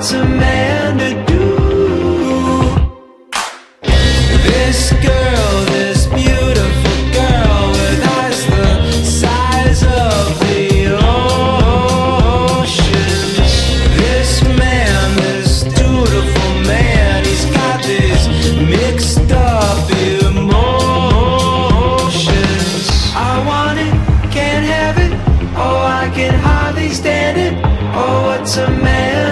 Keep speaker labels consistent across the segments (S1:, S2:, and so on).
S1: what's a man to do? This girl, this beautiful girl with eyes the size of the ocean. This man, this dutiful man, he's got this mixed up emotions. I want it, can't have it. Oh, I can hardly stand it. Oh, what's
S2: a man?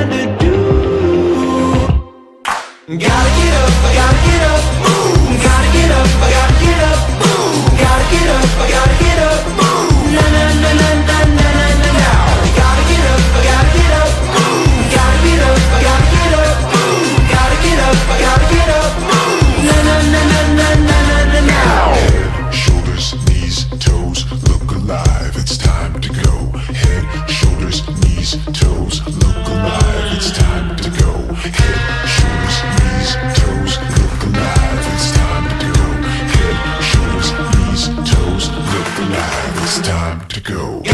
S2: knees, toes, look alive, it's time to go. Head, shoulders, knees, toes, look alive, it's time to go. Head, shoulders, knees, toes, look alive, it's time to go.